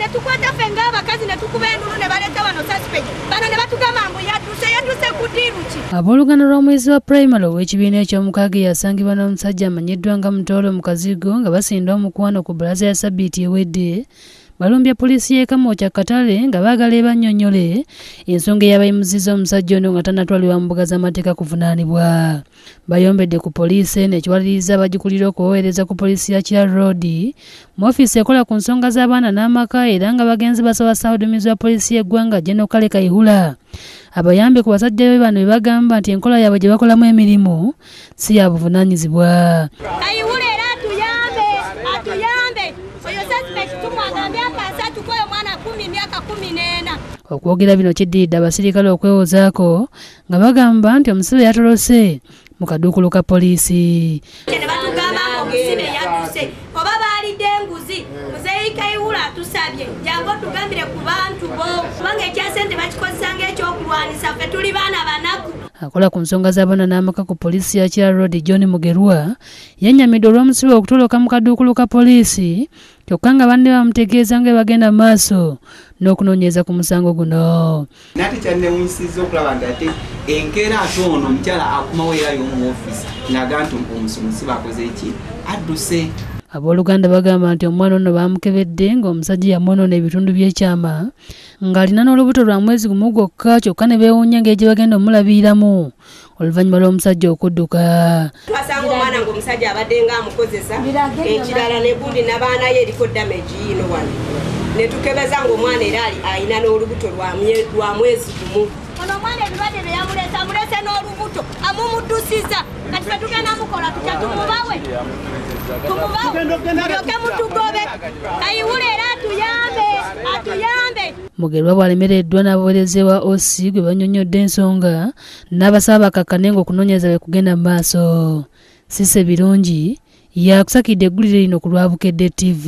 ne tukwata ffe ng'abakazi ne tukuba endulu ne baleeta wano suspect. Bano ne batugamba mbu yadduse yadduse ku ddiiru ki? Abooluganda lw'omwezi wa pulayimale ow'ekibiina eky'omukaaga yasangibwa n'omusajja amanyiddwa nga mutoolo mu kazigo nga basinda omukwano ku bbalaza ya sabbiiti ewedde balumbya poliisi y'e kamwokya katale nga baagala ebannyonnyole ensonga eyabayimuzizza omusajja ono nga tannatwalibwa mu mbuga z'amateeka kuvunaanibwa. Bayombedde ku poliisi eno ekiwaliriza abagikulira okuwowereza ku poliisi ya kira road mu ofiisi ekola ku nsonga z'abaana n'amaka era nga bagenzi basaba ssaabaduumizi wa poliisi y'eggwanga jeno kale kayihula abayambe ku basajja be bano be bagamba nti enkola yaabwe gye bakolamu emirimu si ya buvunaanyizibwa kumi myaka kumi n'ena. Okwogera bino kiddiridde abasirikale okwewozaako nga bagamba nti omusibe yatolose mu kaduukulu ka poliisi. Ne batugamba ngaomusibe yadduse oba baalidde enguzi muzeeyi kayiwula atusabye jangu otugambire ku bantu bo. Kubanga ekyokulwanisa ffe tuli baana banaku. Akola ku nsonga z'abaana n'amaka ku poliisi ya kira road john mugerwa yannyamidde olw'omusibe okutoloka mu kaduukulu ka poliisi kyokka nga banne bamutegeeza nga bagenda mu maaso n'okunoonyeza ku musango guno. Nate kyanewunyisizza okulaba nti ate enkeera ate ono omukyala akumawo era y'omu ofiisi ng'aga nti omusumusibe akoze eki adduse abooluganda bagamba nti omwana ono baamukebedde ng'omusajja yamwonoona ebitundu by'ekyama ng'alina n'olubuto lwa mwezi gumu gwokka kyokka ne beewuunya ngeri gye bagenda omulabiriramu oluvannyuma lw'omusajja okudduka. Twasanga omwana ngaomusajja abadde nga amukozesa ekirala negundi nabaanayo eriko damagi yino wano. Netukebeza ngaomwana era ali- alina n'olubuto lwa mwezi gumu. Ono omwana ebirwadde byeyamuleesa amulese n'olubuto amumuddusiza. Kati fe tugenda mukola tutya tumubawe mulyoke mutugobe ayiwula era atuyambe atuyambe. Mugerwa bw'alemereddwa n'abaweereza wa osi gwe bannyonnyodde ensonga n'abasaba bakakkane ng'okunoonyereza bwe kugenda mu maaso. Sise birungi yakusakidde eggulire lino ku lwabukedde tv